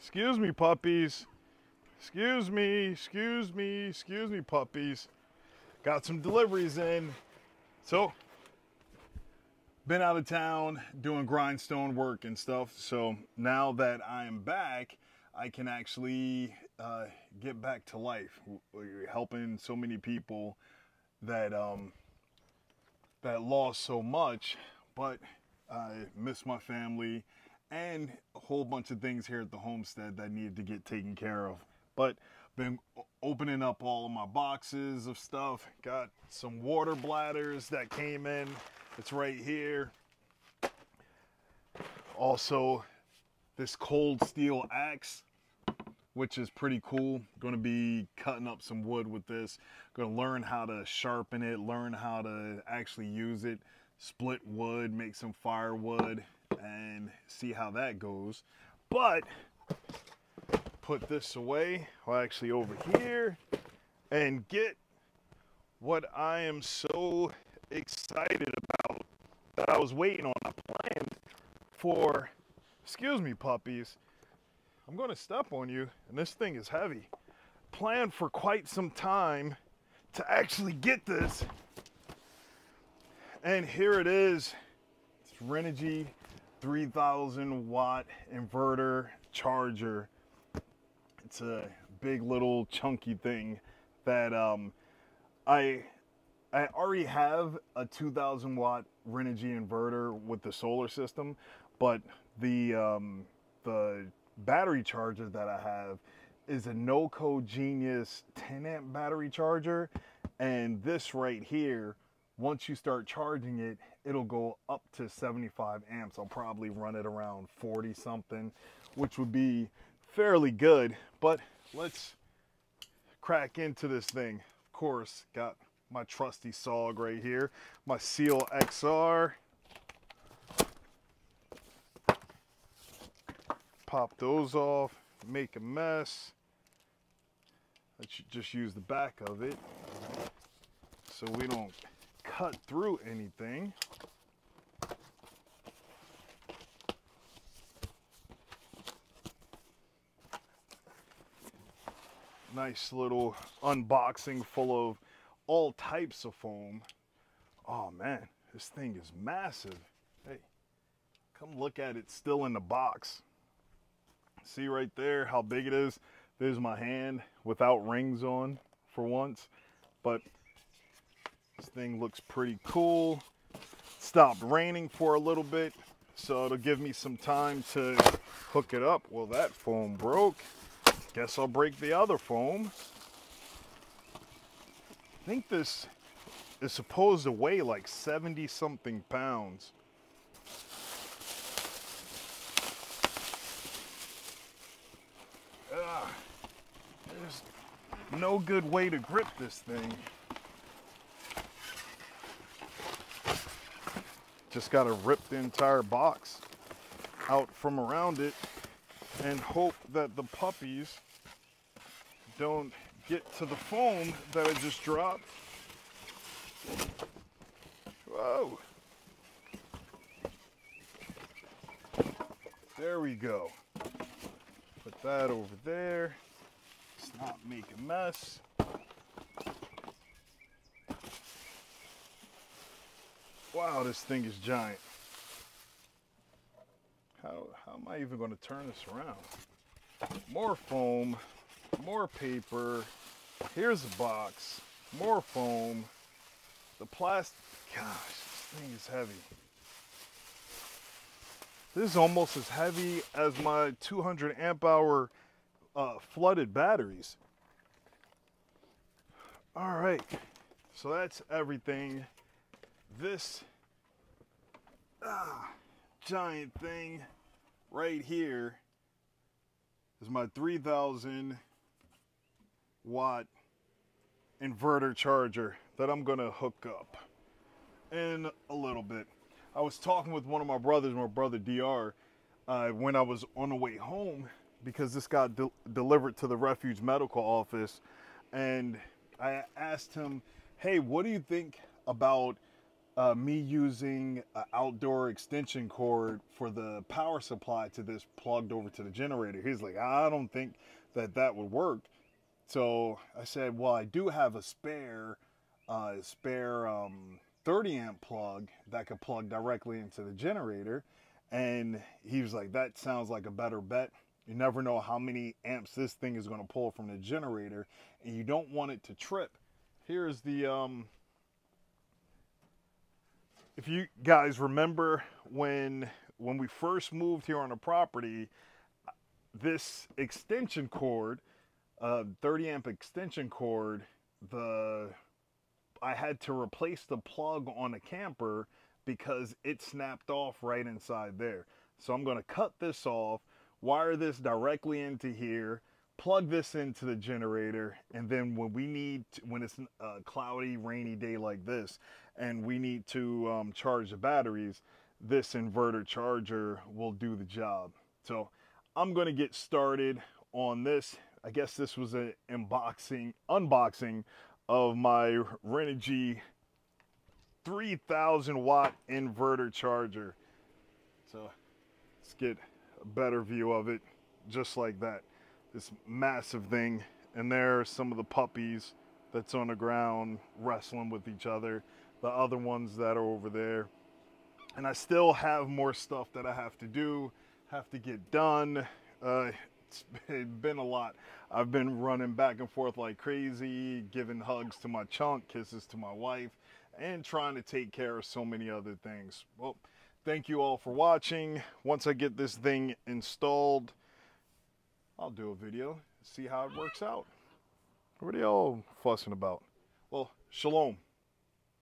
Excuse me, puppies. Excuse me, excuse me, excuse me, puppies. Got some deliveries in. So, been out of town doing grindstone work and stuff. So now that I am back, I can actually uh, get back to life. Helping so many people that um, that lost so much, but I miss my family and a whole bunch of things here at the homestead that needed to get taken care of. But been opening up all of my boxes of stuff. Got some water bladders that came in. It's right here. Also, this cold steel axe, which is pretty cool. Going to be cutting up some wood with this. To learn how to sharpen it, learn how to actually use it, split wood, make some firewood, and see how that goes. But put this away, well actually over here, and get what I am so excited about that I was waiting on. I planned for, excuse me puppies, I'm gonna step on you, and this thing is heavy. Planned for quite some time to actually get this. And here it is. It's Renogy 3000 watt inverter charger. It's a big little chunky thing that um, I I already have a 2000 watt Renogy inverter with the solar system, but the um, the battery charger that I have is a NOCO Genius 10 amp battery charger, and this right here once you start charging it, it'll go up to 75 amps. I'll probably run it around 40 something, which would be fairly good. But let's crack into this thing. Of course, got my trusty SOG right here, my Seal XR. Pop those off, make a mess. I should just use the back of it so we don't cut through anything. Nice little unboxing full of all types of foam. Oh man, this thing is massive. Hey, come look at it still in the box. See right there how big it is? There's my hand without rings on for once. But this thing looks pretty cool. Stopped raining for a little bit, so it'll give me some time to hook it up. Well, that foam broke. Guess I'll break the other foam. I think this is supposed to weigh like 70 something pounds. Ugh. There's no good way to grip this thing. Just got to rip the entire box out from around it and hope that the puppies don't get to the foam that I just dropped. Whoa. There we go. Put that over there. Let's not make a mess. Wow, this thing is giant. How, how am I even going to turn this around? More foam, more paper. Here's a box, more foam. The plastic, gosh, this thing is heavy. This is almost as heavy as my 200 amp hour uh, flooded batteries. All right, so that's everything this ah, giant thing right here is my 3000 watt inverter charger that I'm gonna hook up in a little bit. I was talking with one of my brothers, my brother DR, uh, when I was on the way home because this got de delivered to the refuge medical office and I asked him, hey, what do you think about uh, me using an outdoor extension cord for the power supply to this plugged over to the generator. He's like, I don't think that that would work. So I said, well, I do have a spare, uh, spare um, 30 amp plug that could plug directly into the generator. And he was like, that sounds like a better bet. You never know how many amps this thing is going to pull from the generator, and you don't want it to trip. Here's the, um, if you guys remember when when we first moved here on the property, this extension cord, uh, 30 amp extension cord, the I had to replace the plug on the camper because it snapped off right inside there. So I'm going to cut this off, wire this directly into here, plug this into the generator, and then when we need, to, when it's a cloudy, rainy day like this, and we need to um, charge the batteries, this inverter charger will do the job. So I'm going to get started on this. I guess this was an unboxing, unboxing of my Renogy 3000 watt inverter charger. So let's get a better view of it just like that. This massive thing. And there are some of the puppies that's on the ground wrestling with each other. The other ones that are over there. And I still have more stuff that I have to do, have to get done. Uh, it's been a lot. I've been running back and forth like crazy, giving hugs to my chunk, kisses to my wife, and trying to take care of so many other things. Well, thank you all for watching. Once I get this thing installed, I'll do a video, see how it works out. What are y'all fussing about? Well, shalom.